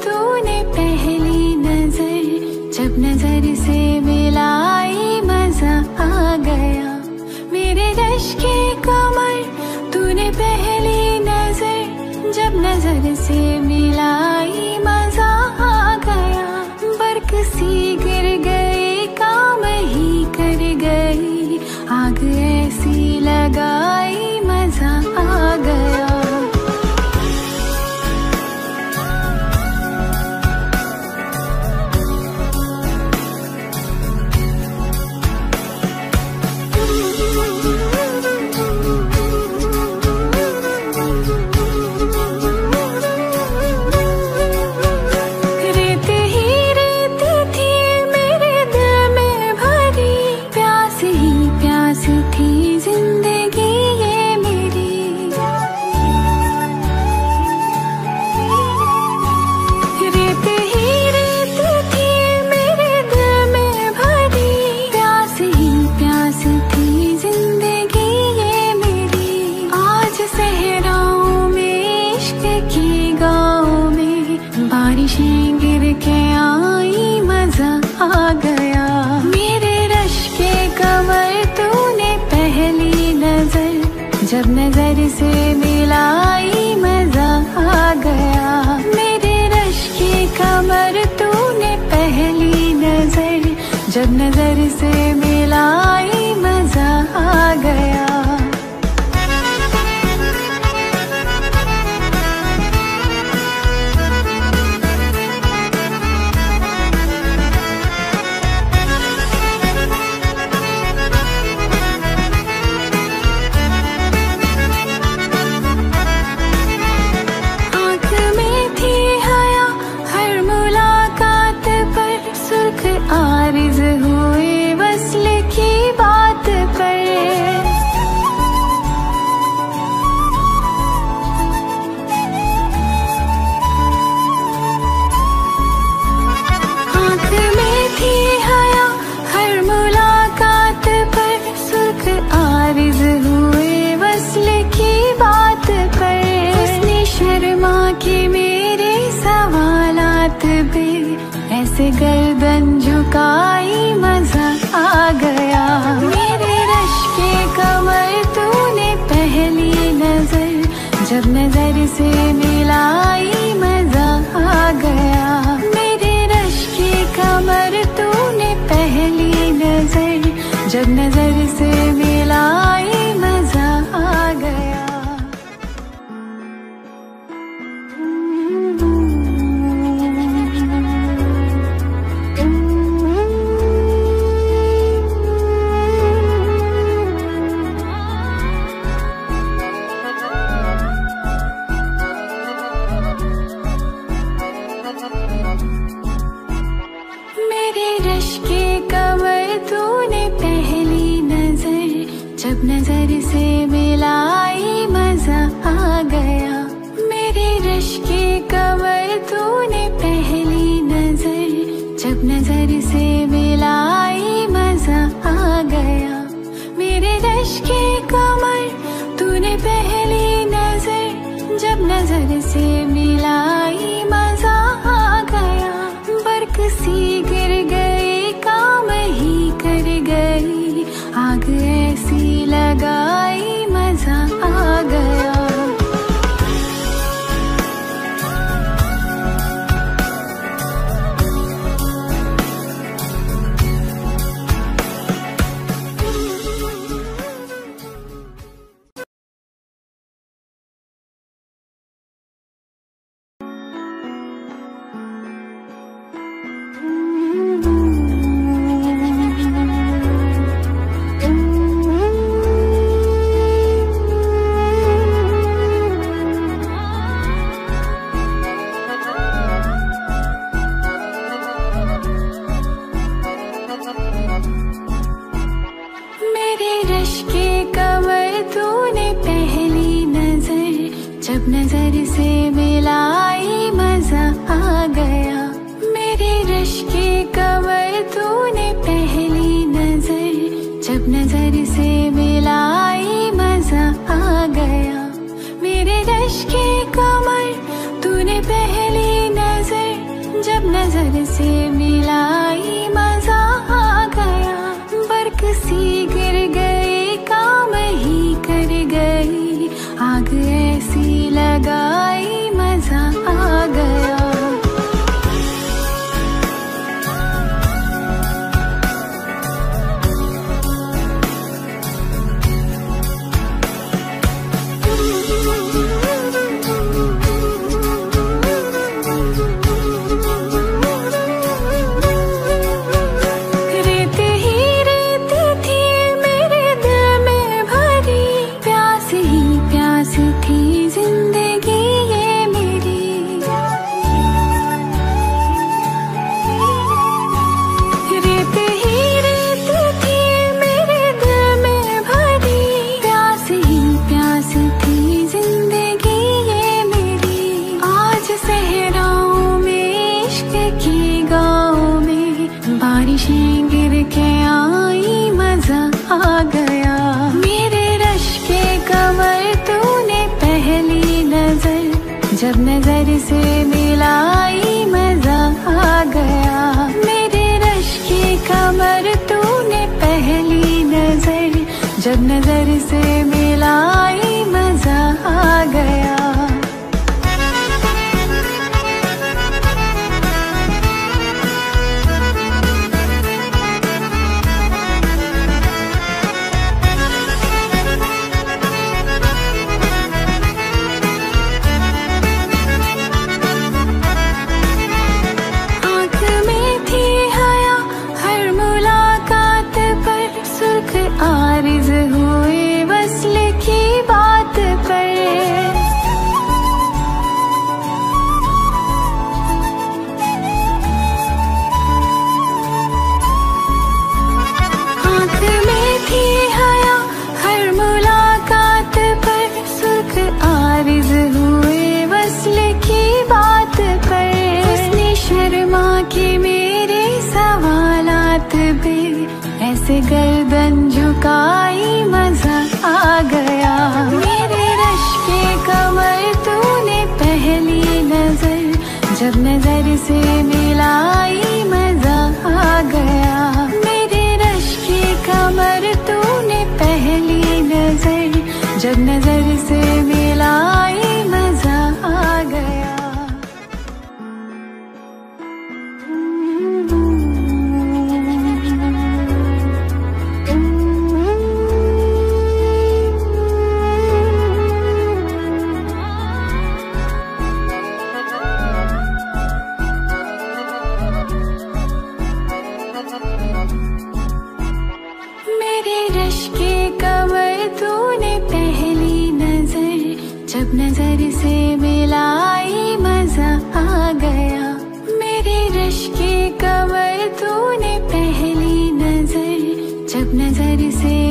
through. मेरे rush के कमर तूने पहली नज़र, जब नज़र से मिलाई मज़ा आ गया। मेरे रश के कमर तूने पहली नज़र, जब नज़र से मिलाई मज़ा आ गया। ही मज़ा आ गया। मेरे रश के कमर तूने पहली नज़र। जब नज़र से मिलाई मज़ा आ गया। मेरे रश के कमर तूने पहली नज़र। जब नज़र से मिलाई नजर से मेरा नज़र से मिलाई तुझसे मिलाई मज़ा आ गया। मेरे रश की कमर तूने पहली नज़र। जब नज़र से मिलाई मज़ा आ गया। जब नज़र से मिला नज़र से